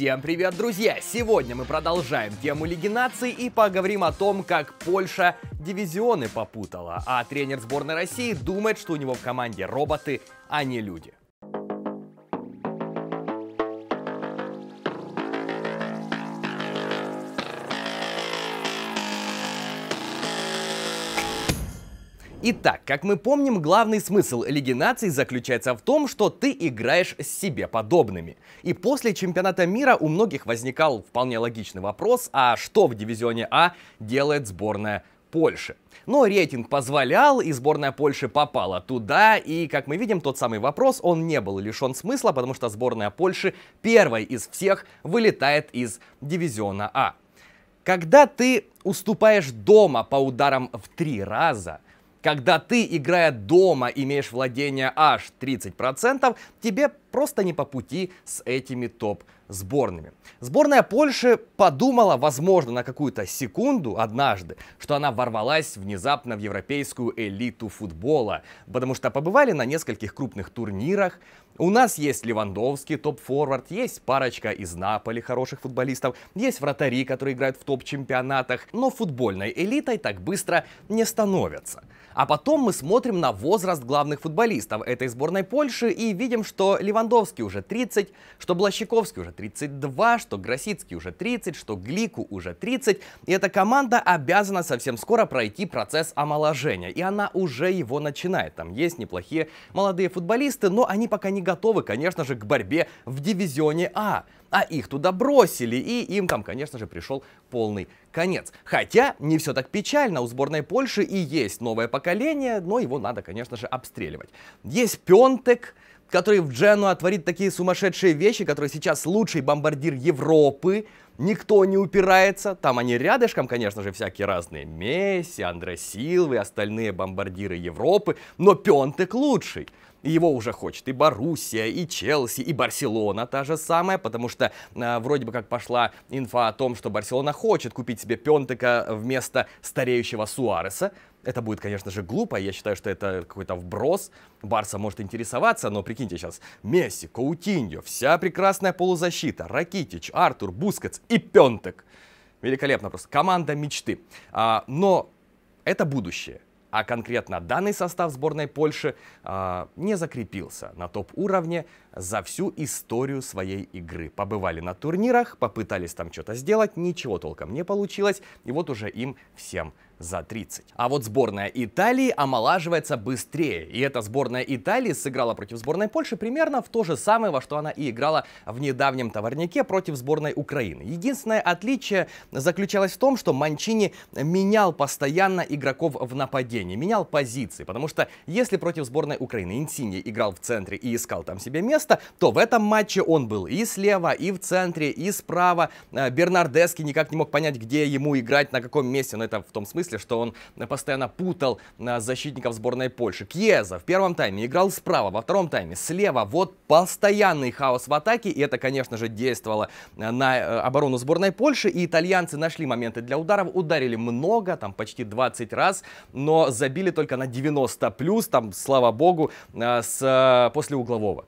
Всем привет, друзья! Сегодня мы продолжаем тему Лиги наций и поговорим о том, как Польша дивизионы попутала, а тренер сборной России думает, что у него в команде роботы, а не люди. Итак, как мы помним, главный смысл Лиги наций заключается в том, что ты играешь с себе подобными. И после чемпионата мира у многих возникал вполне логичный вопрос, а что в дивизионе А делает сборная Польши. Но рейтинг позволял, и сборная Польши попала туда, и, как мы видим, тот самый вопрос, он не был лишен смысла, потому что сборная Польши первой из всех вылетает из дивизиона А. Когда ты уступаешь дома по ударам в три раза, когда ты, играя дома, имеешь владение аж 30%, тебе просто не по пути с этими топ-сборными. Сборная Польши подумала, возможно, на какую-то секунду однажды, что она ворвалась внезапно в европейскую элиту футбола, потому что побывали на нескольких крупных турнирах, у нас есть Левандовский, топ-форвард, есть парочка из Наполи хороших футболистов, есть вратари, которые играют в топ-чемпионатах, но футбольной элитой так быстро не становятся. А потом мы смотрим на возраст главных футболистов этой сборной Польши и видим, что Левандовский уже 30, что Блащиковский уже 32, что Гросицкий уже 30, что Глику уже 30. И эта команда обязана совсем скоро пройти процесс омоложения. И она уже его начинает. Там есть неплохие молодые футболисты, но они пока не готовы, конечно же, к борьбе в дивизионе А а их туда бросили, и им там, конечно же, пришел полный конец. Хотя не все так печально, у сборной Польши и есть новое поколение, но его надо, конечно же, обстреливать. Есть Пентек, который в Джену творит такие сумасшедшие вещи, который сейчас лучший бомбардир Европы, никто не упирается. Там они рядышком, конечно же, всякие разные. Месси, Андре Силвы, остальные бомбардиры Европы. Но Пентек лучший. Его уже хочет и Боруссия, и Челси, и Барселона та же самая, потому что э, вроде бы как пошла инфа о том, что Барселона хочет купить себе Пентека вместо стареющего Суареса. Это будет, конечно же, глупо, я считаю, что это какой-то вброс. Барса может интересоваться, но прикиньте сейчас, Месси, Каутиньо, вся прекрасная полузащита, Ракитич, Артур, Бускетс и Пёнтек. Великолепно просто, команда мечты. А, но это будущее а конкретно данный состав сборной Польши э, не закрепился на топ-уровне за всю историю своей игры. Побывали на турнирах, попытались там что-то сделать, ничего толком не получилось, и вот уже им всем за 30. А вот сборная Италии омолаживается быстрее. И эта сборная Италии сыграла против сборной Польши примерно в то же самое, во что она и играла в недавнем товарнике против сборной Украины. Единственное отличие заключалось в том, что Манчини менял постоянно игроков в нападении, менял позиции. Потому что если против сборной Украины Инсини играл в центре и искал там себе место, то в этом матче он был и слева, и в центре, и справа. Э, Бернардески никак не мог понять, где ему играть, на каком месте. Но это в том смысле, смысле, что он постоянно путал а, защитников сборной Польши. Кьеза в первом тайме играл справа, во втором тайме слева. Вот постоянный хаос в атаке, и это, конечно же, действовало а, на э, оборону сборной Польши. И итальянцы нашли моменты для ударов, ударили много, там почти 20 раз, но забили только на 90 плюс, там, слава богу, с, после углового.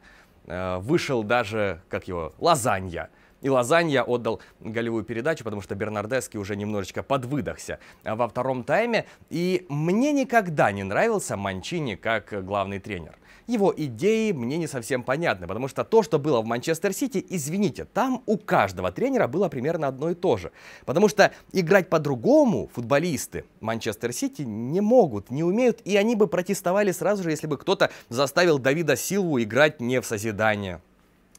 Вышел даже, как его, лазанья. И Лазанья отдал голевую передачу, потому что Бернардески уже немножечко подвыдохся во втором тайме. И мне никогда не нравился Манчини как главный тренер. Его идеи мне не совсем понятны, потому что то, что было в Манчестер Сити, извините, там у каждого тренера было примерно одно и то же. Потому что играть по-другому футболисты Манчестер Сити не могут, не умеют, и они бы протестовали сразу же, если бы кто-то заставил Давида Силву играть не в созидание.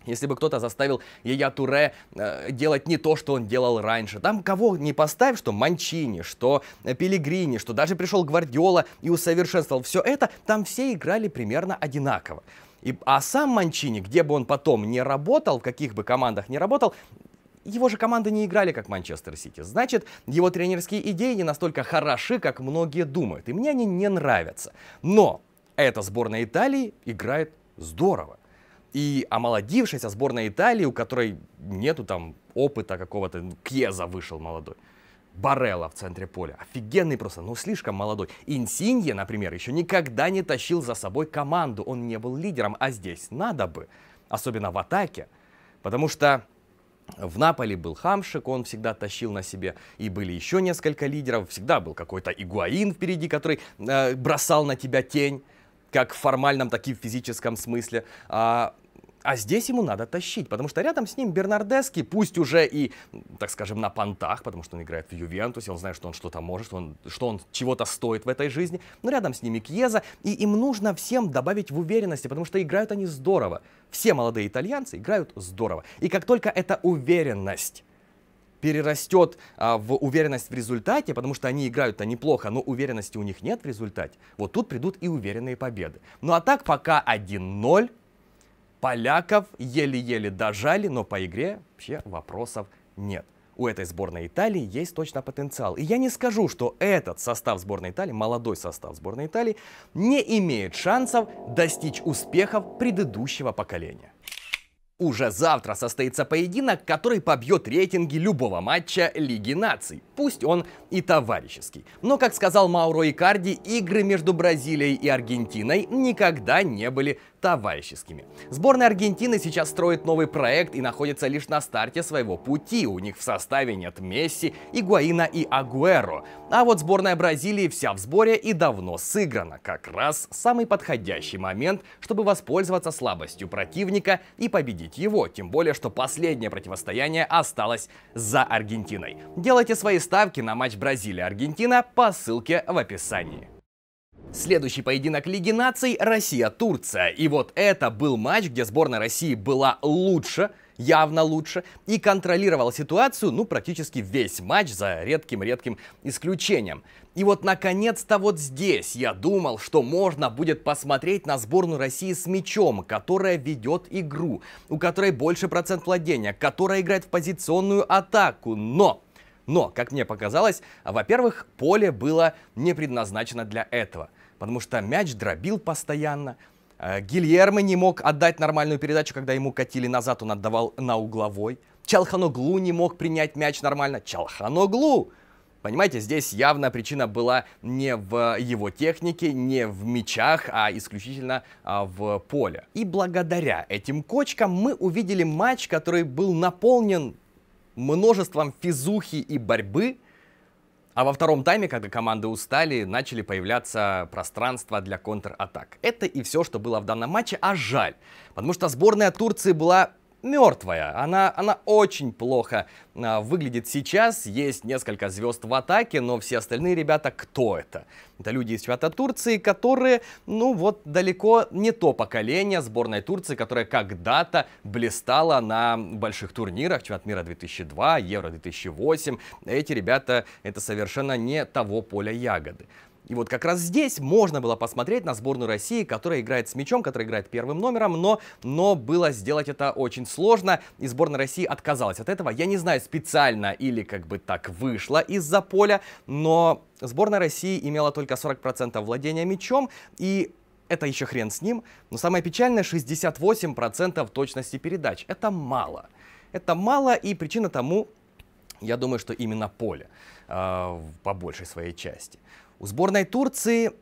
Если бы кто-то заставил Яя Туре э, делать не то, что он делал раньше. Там кого не поставь, что Манчини, что э, Пелигрини, что даже пришел Гвардиола и усовершенствовал все это, там все играли примерно одинаково. И, а сам Манчини, где бы он потом не работал, в каких бы командах не работал, его же команды не играли как Манчестер Сити. Значит, его тренерские идеи не настолько хороши, как многие думают. И мне они не нравятся. Но эта сборная Италии играет здорово. И омолодившаяся сборная Италии, у которой нету там опыта какого-то, Кьеза вышел молодой. Барелла в центре поля. Офигенный просто, ну слишком молодой. Инсинье, например, еще никогда не тащил за собой команду. Он не был лидером, а здесь надо бы. Особенно в атаке. Потому что В Наполе был Хамшик, он всегда тащил на себе, и были еще несколько лидеров, всегда был какой-то Игуаин впереди, который э, бросал на тебя тень, как в формальном, так и в физическом смысле. А, а здесь ему надо тащить, потому что рядом с ним Бернардески, пусть уже и, так скажем, на понтах, потому что он играет в Ювентусе, он знает, что он что-то может, что он, что он чего-то стоит в этой жизни, но рядом с ними Кьеза, и им нужно всем добавить в уверенности, потому что играют они здорово. Все молодые итальянцы играют здорово. И как только эта уверенность перерастет а, в уверенность в результате, потому что они играют-то неплохо, но уверенности у них нет в результате, вот тут придут и уверенные победы. Ну а так пока 1-0, Поляков еле-еле дожали, но по игре вообще вопросов нет. У этой сборной Италии есть точно потенциал. И я не скажу, что этот состав сборной Италии, молодой состав сборной Италии, не имеет шансов достичь успехов предыдущего поколения. Уже завтра состоится поединок, который побьет рейтинги любого матча Лиги наций, пусть он и товарищеский. Но, как сказал Мауро Икарди, игры между Бразилией и Аргентиной никогда не были товарищескими. Сборная Аргентины сейчас строит новый проект и находится лишь на старте своего пути. У них в составе нет Месси, Игуаина и Агуэро. А вот сборная Бразилии вся в сборе и давно сыграна. Как раз самый подходящий момент, чтобы воспользоваться слабостью противника и победить его. Тем более, что последнее противостояние осталось за Аргентиной. Делайте свои ставки на матч Бразилия-Аргентина по ссылке в описании. Следующий поединок Лиги наций Россия-Турция. И вот это был матч, где сборная России была лучше, явно лучше, и контролировала ситуацию, ну, практически весь матч, за редким-редким исключением. И вот, наконец-то, вот здесь я думал, что можно будет посмотреть на сборную России с мячом, которая ведет игру, у которой больше процент владения, которая играет в позиционную атаку, но... Но, как мне показалось, во-первых, поле было не предназначено для этого – потому что мяч дробил постоянно. Э, Гильермо не мог отдать нормальную передачу, когда ему катили назад, он отдавал на угловой. Чалханоглу не мог принять мяч нормально. Чалханоглу! Понимаете, здесь явно причина была не в его технике, не в мячах, а исключительно а, в поле. И благодаря этим кочкам мы увидели матч, который был наполнен множеством физухи и борьбы, а во втором тайме, когда команды устали, начали появляться пространства для контратак. Это и все, что было в данном матче, а жаль, потому что сборная Турции была мертвая. Она, она очень плохо а, выглядит сейчас. Есть несколько звезд в атаке, но все остальные ребята, кто это? Это люди из чемпионата Турции, которые, ну вот, далеко не то поколение сборной Турции, которая когда-то блистала на больших турнирах. Чемпионат мира 2002, Евро 2008. Эти ребята, это совершенно не того поля ягоды. И вот как раз здесь можно было посмотреть на сборную России, которая играет с мячом, которая играет первым номером, но, но было сделать это очень сложно, и сборная России отказалась от этого. Я не знаю, специально или как бы так вышло из-за поля, но сборная России имела только 40% владения мячом, и это еще хрен с ним, но самое печальное 68% точности передач. Это мало. Это мало, и причина тому, я думаю, что именно поле э, по большей своей части. У сборной Турции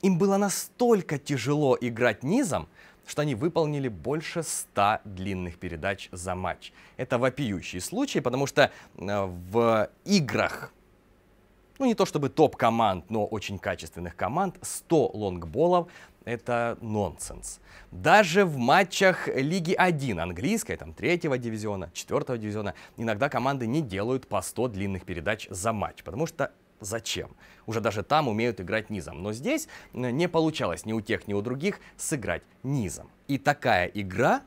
им было настолько тяжело играть низом, что они выполнили больше 100 длинных передач за матч. Это вопиющий случай, потому что э, в играх, ну не то чтобы топ-команд, но очень качественных команд, 100 лонгболов это нонсенс. Даже в матчах Лиги 1 английской, там третьего дивизиона, четвертого дивизиона, иногда команды не делают по 100 длинных передач за матч, потому что зачем. Уже даже там умеют играть низом. Но здесь э, не получалось ни у тех, ни у других сыграть низом. И такая игра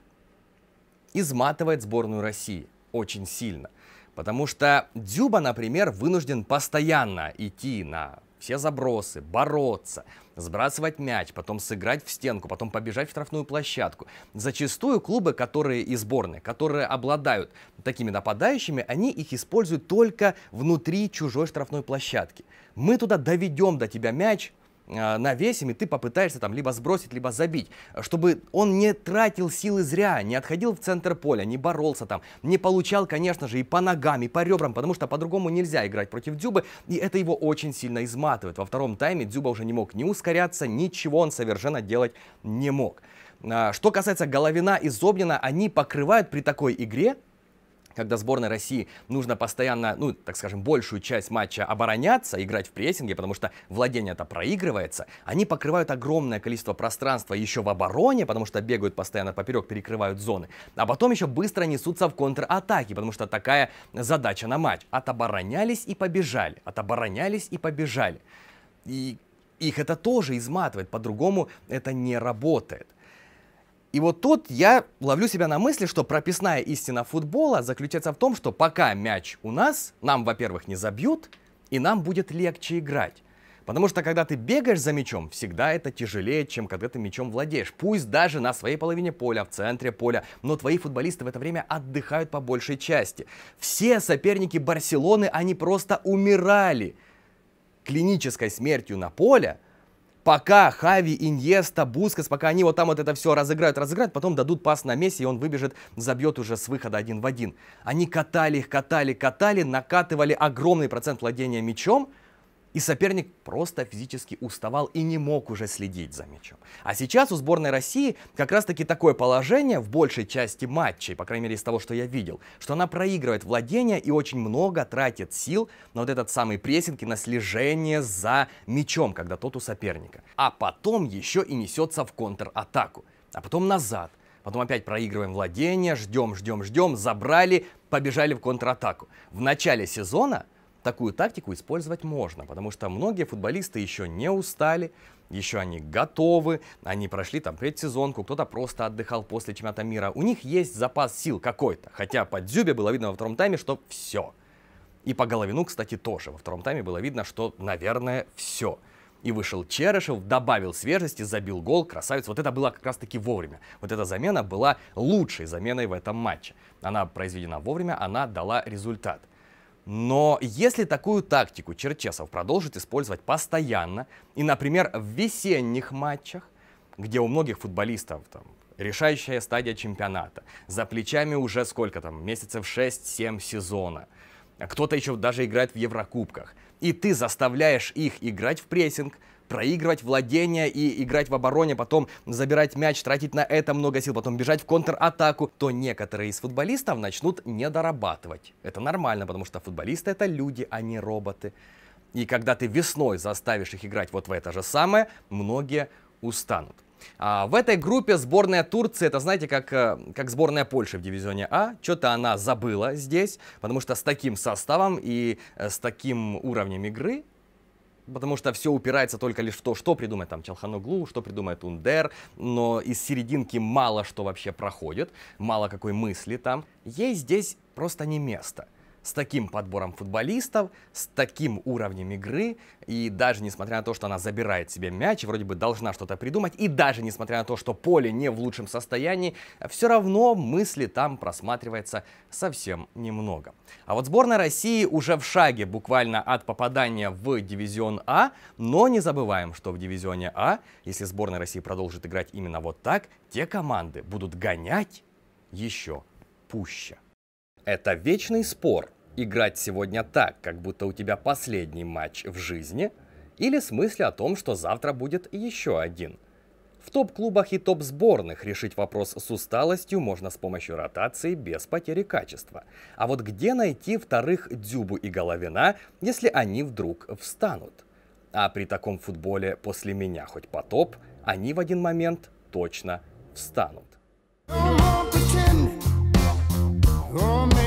изматывает сборную России очень сильно. Потому что Дзюба, например, вынужден постоянно идти на все забросы, бороться, сбрасывать мяч, потом сыграть в стенку, потом побежать в штрафную площадку. Зачастую клубы, которые и сборные, которые обладают такими нападающими, они их используют только внутри чужой штрафной площадки. Мы туда доведем до тебя мяч, навесим, и ты попытаешься там либо сбросить, либо забить, чтобы он не тратил силы зря, не отходил в центр поля, не боролся там, не получал, конечно же, и по ногам, и по ребрам, потому что по-другому нельзя играть против Дзюбы, и это его очень сильно изматывает. Во втором тайме Дзюба уже не мог ни ускоряться, ничего он совершенно делать не мог. Э, что касается Головина и Зобнина, они покрывают при такой игре когда сборной России нужно постоянно, ну, так скажем, большую часть матча обороняться, играть в прессинге, потому что владение это проигрывается, они покрывают огромное количество пространства еще в обороне, потому что бегают постоянно поперек, перекрывают зоны, а потом еще быстро несутся в контратаки, потому что такая задача на матч. Отоборонялись и побежали, отоборонялись и побежали. И их это тоже изматывает, по-другому это не работает. И вот тут я ловлю себя на мысли, что прописная истина футбола заключается в том, что пока мяч у нас, нам, во-первых, не забьют, и нам будет легче играть. Потому что когда ты бегаешь за мячом, всегда это тяжелее, чем когда ты мячом владеешь. Пусть даже на своей половине поля, в центре поля, но твои футболисты в это время отдыхают по большей части. Все соперники Барселоны, они просто умирали клинической смертью на поле, пока Хави, Иньеста, Бускас, пока они вот там вот это все разыграют, разыграют, потом дадут пас на Месси, и он выбежит, забьет уже с выхода один в один. Они катали их, катали, катали, накатывали огромный процент владения мячом, и соперник просто физически уставал и не мог уже следить за мячом. А сейчас у сборной России как раз-таки такое положение в большей части матчей, по крайней мере из того, что я видел, что она проигрывает владение и очень много тратит сил на вот этот самый прессинг и на слежение за мячом, когда тот у соперника. А потом еще и несется в контратаку, а потом назад. Потом опять проигрываем владение, ждем, ждем, ждем, забрали, побежали в контратаку. В начале сезона такую тактику использовать можно, потому что многие футболисты еще не устали, еще они готовы, они прошли там предсезонку, кто-то просто отдыхал после чемпионата мира. У них есть запас сил какой-то, хотя по Дзюбе было видно во втором тайме, что все. И по Головину, кстати, тоже во втором тайме было видно, что, наверное, все. И вышел Черышев, добавил свежести, забил гол, красавец. Вот это было как раз таки вовремя. Вот эта замена была лучшей заменой в этом матче. Она произведена вовремя, она дала результат. Но если такую тактику Черчесов продолжит использовать постоянно, и, например, в весенних матчах, где у многих футболистов там, решающая стадия чемпионата, за плечами уже сколько там, месяцев 6-7 сезона, кто-то еще даже играет в Еврокубках, и ты заставляешь их играть в прессинг, проигрывать владение и играть в обороне, потом забирать мяч, тратить на это много сил, потом бежать в контратаку, то некоторые из футболистов начнут не дорабатывать. Это нормально, потому что футболисты это люди, а не роботы. И когда ты весной заставишь их играть вот в это же самое, многие устанут. А в этой группе сборная Турции, это знаете, как, э, как сборная Польши в дивизионе А. Что-то она забыла здесь, потому что с таким составом и э, с таким уровнем игры потому что все упирается только лишь в то, что придумает там Челханоглу, что придумает Ундер, но из серединки мало что вообще проходит, мало какой мысли там. Ей здесь просто не место с таким подбором футболистов, с таким уровнем игры, и даже несмотря на то, что она забирает себе мяч, вроде бы должна что-то придумать, и даже несмотря на то, что поле не в лучшем состоянии, все равно мысли там просматривается совсем немного. А вот сборная России уже в шаге буквально от попадания в дивизион А, но не забываем, что в дивизионе А, если сборная России продолжит играть именно вот так, те команды будут гонять еще пуще. Это вечный спор играть сегодня так, как будто у тебя последний матч в жизни, или с мыслью о том, что завтра будет еще один. В топ-клубах и топ-сборных решить вопрос с усталостью можно с помощью ротации без потери качества. А вот где найти вторых Дюбу и Головина, если они вдруг встанут? А при таком футболе после меня хоть потоп, они в один момент точно встанут. Oh, Oh, man.